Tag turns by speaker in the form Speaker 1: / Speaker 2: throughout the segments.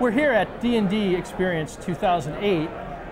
Speaker 1: We're here at D&D Experience 2008,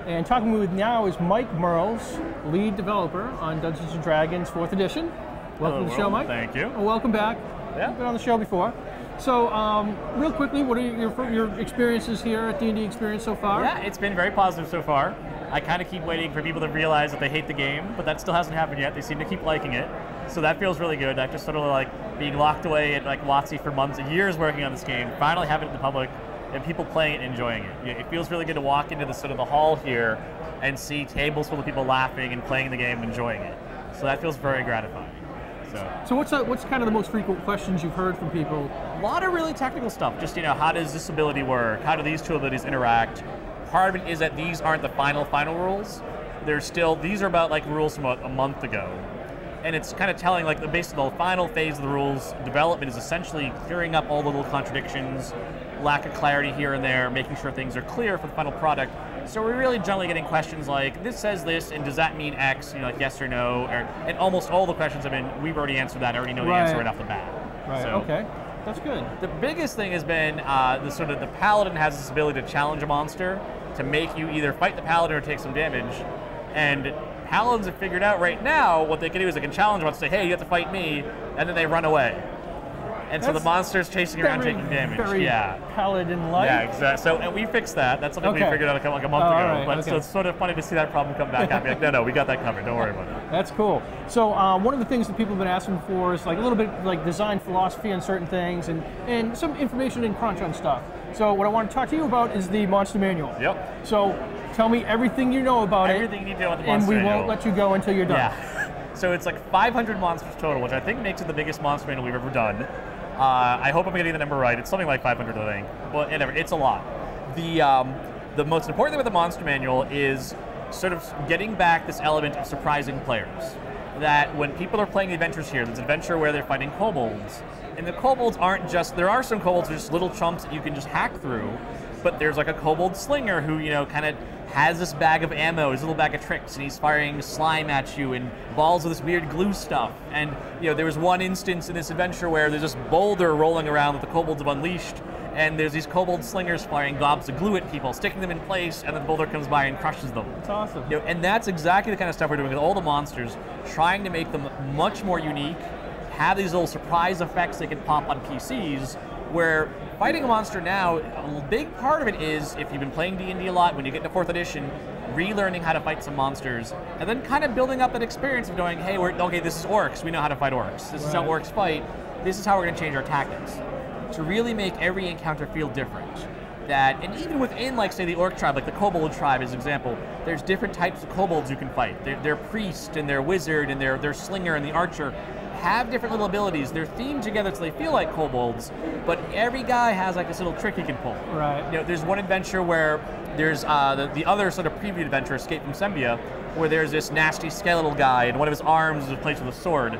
Speaker 1: and talking with now is Mike Mearls, lead developer on Dungeons & Dragons 4th Edition. Welcome to the show, Mike.
Speaker 2: Thank you.
Speaker 1: Welcome back.
Speaker 2: Yeah.
Speaker 1: You've been on the show before. So, um, real quickly, what are your, your experiences here at D&D Experience so far?
Speaker 2: Yeah, it's been very positive so far. I kind of keep waiting for people to realize that they hate the game, but that still hasn't happened yet. They seem to keep liking it. So that feels really good. After sort of like being locked away at like WotC for months and years working on this game, finally having it in the public and people playing it and enjoying it. It feels really good to walk into the sort of the hall here and see tables full of people laughing and playing the game and enjoying it. So that feels very gratifying. So,
Speaker 1: so what's, uh, what's kind of the most frequent questions you've heard from people?
Speaker 2: A lot of really technical stuff. Just, you know, how does this ability work? How do these two abilities interact? Part of it is that these aren't the final, final rules. They're still, these are about like rules from a, a month ago and it's kind of telling like the basically the final phase of the rules development is essentially clearing up all the little contradictions, lack of clarity here and there, making sure things are clear for the final product. So we're really generally getting questions like, this says this, and does that mean X? You know, like yes or no? Or, and almost all the questions have been, we've already answered that, I already know the
Speaker 1: right.
Speaker 2: answer right off the bat.
Speaker 1: Right,
Speaker 2: so,
Speaker 1: okay. That's good.
Speaker 2: The biggest thing has been uh, the sort of the paladin has this ability to challenge a monster to make you either fight the paladin or take some damage. And paladins have figured out right now what they can do is they can challenge one, say, hey, you have to fight me, and then they run away. And
Speaker 1: That's
Speaker 2: so the monster's chasing around taking damage.
Speaker 1: Very
Speaker 2: yeah.
Speaker 1: paladin-like.
Speaker 2: Yeah, exactly. So, and we fixed that. That's something
Speaker 1: Okay.
Speaker 2: we figured out like a, like month
Speaker 1: Oh,
Speaker 2: ago.
Speaker 1: right,
Speaker 2: but
Speaker 1: okay.
Speaker 2: so it's sort of funny to see that problem come back at me. Like, no, no, we got that covered. Don't worry about it.
Speaker 1: That's cool. So um, one of the things that people have been asking for is like a little bit like design philosophy on certain things and, and some information in crunch on stuff. So what I want to talk to you about is the monster manual.
Speaker 2: Yep.
Speaker 1: So tell me everything you know about
Speaker 2: Everything you need to know about
Speaker 1: it,
Speaker 2: the
Speaker 1: and
Speaker 2: monster
Speaker 1: we won't let you go until you're done.
Speaker 2: Yeah. So it's like 500 monsters total, which I think makes it the biggest monster manual we've ever done. Uh, I hope I'm getting the number right. It's something like 500, I think. But whatever, it's a lot. The um, the most important thing with the monster manual is sort of getting back this element of surprising players. That when people are playing the adventures here, there's an adventure where they're fighting kobolds, and the kobolds aren't just there are some kobolds, they're just little chumps that you can just hack through. But there's like a kobold slinger who you know kind of has this bag of ammo, his little bag of tricks, and he's firing slime at you and balls of this weird glue stuff. And you know, there was one instance in this adventure where there's this boulder rolling around that the kobolds have unleashed, and there's these kobold slingers firing gobs of glue at people, sticking them in place, and then the boulder comes by and crushes them.
Speaker 1: It's awesome.
Speaker 2: You know, and that's exactly the kind of stuff we're doing with all the monsters, trying to make them much more unique, have these little surprise effects they can pop on PCs, where fighting a monster now, a big part of it is, if you've been playing D&D a lot, when you get to 4th edition, relearning how to fight some monsters, and then kind of building up that experience of going, hey, we're, okay, this is orcs, we know how to fight orcs. This is how orcs fight, this is how we're going to change our tactics. To really make every encounter feel different that, and even within, like, say, the orc tribe, like the kobold tribe as an example, there's different types of kobolds you can fight. They're, they're priest, and they're wizard, and they're, they're slinger, and the archer have different little abilities. They're themed together so they feel like kobolds, but every guy has like this little trick he can pull.
Speaker 1: Right.
Speaker 2: You know, there's one adventure where there's uh, the, the other sort of preview adventure, Escape from Sembia, where there's this nasty skeletal guy, and one of his arms is replaced with a sword.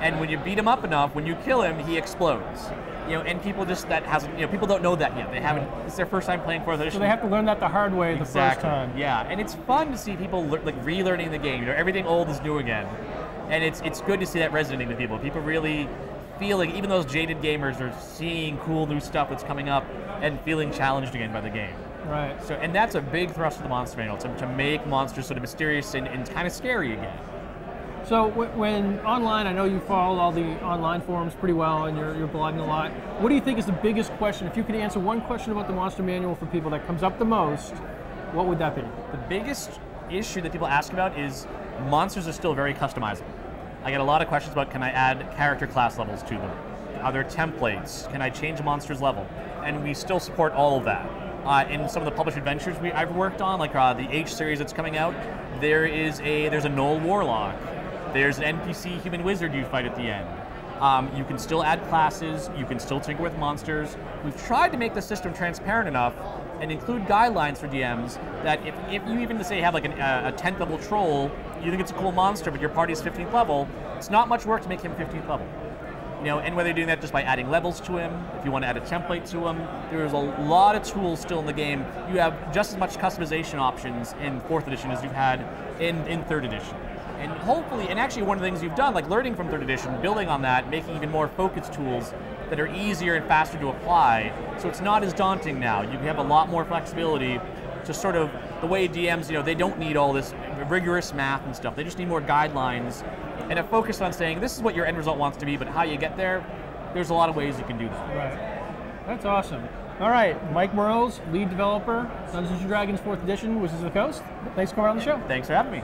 Speaker 2: And when you beat him up enough, when you kill him, he explodes. You know, and people just that hasn't you know people don't know that yet. They haven't. It's their first time playing fourth edition.
Speaker 1: So they have to learn that the hard way the first time.
Speaker 2: Yeah, and it's fun to see people lear- like relearning the game. You know, everything old is new again, and it's it's good to see that resonating with people. People really feeling, even those jaded gamers are seeing cool new stuff that's coming up and feeling challenged again by the game.
Speaker 1: Right.
Speaker 2: So, and that's a big thrust of the monster manual to, to make monsters sort of mysterious and, and kind of scary again.
Speaker 1: So w- when online, I know you follow all the online forums pretty well, and you're, you're blogging a lot. What do you think is the biggest question? If you could answer one question about the monster manual for people that comes up the most, what would that be?
Speaker 2: The biggest issue that people ask about is monsters are still very customizable. I get a lot of questions about can I add character class levels to them? Are there templates? Can I change a monster's level? And we still support all of that. Uh, in some of the published adventures we, I've worked on, like uh, the H series that's coming out, there is a there's a Gnoll Warlock. There's an NPC human wizard you fight at the end. Um, you can still add classes, you can still tinker with monsters. We've tried to make the system transparent enough and include guidelines for DMs that if, if you even say have like an, uh, a 10th level troll, you think it's a cool monster, but your party's 15th level, it's not much work to make him 15th level. You know, and whether you're doing that just by adding levels to him, if you want to add a template to him, there's a lot of tools still in the game. You have just as much customization options in fourth edition as you've had in, in third edition. And hopefully, and actually one of the things you've done, like learning from third edition, building on that, making even more focused tools, that are easier and faster to apply. So it's not as daunting now. You have a lot more flexibility to sort of the way DMs, you know, they don't need all this rigorous math and stuff. They just need more guidelines and a focus on saying this is what your end result wants to be, but how you get there, there's a lot of ways you can do that.
Speaker 1: Right. That's awesome. All right, Mike Mearls, lead developer, Dungeons and Dragons 4th Edition, Wizards of the Coast. Thanks for coming on the show.
Speaker 2: Thanks for having me.